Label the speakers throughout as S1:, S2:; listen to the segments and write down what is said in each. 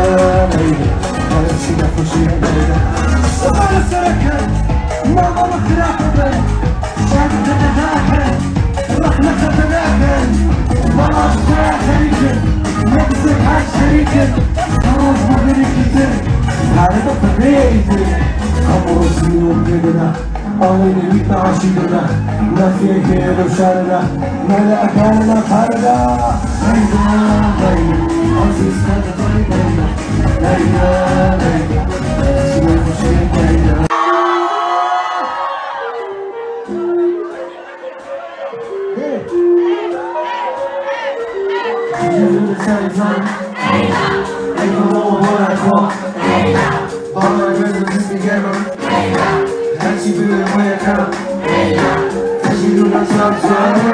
S1: ليلى هرسي نخشي ليلى صغار سركة ماما مخرافة شعبت نهاكا رحنا خدناكا ماما بتاع شريكة نبزك على الشريكة خلاص ما بنكتر على بطريقة أمر سنين كبنا أولي بيتنا عشيقنا ما في خير وشرنا ما أكلنا فرنا Hey, yeah.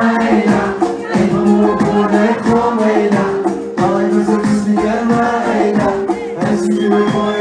S1: you were.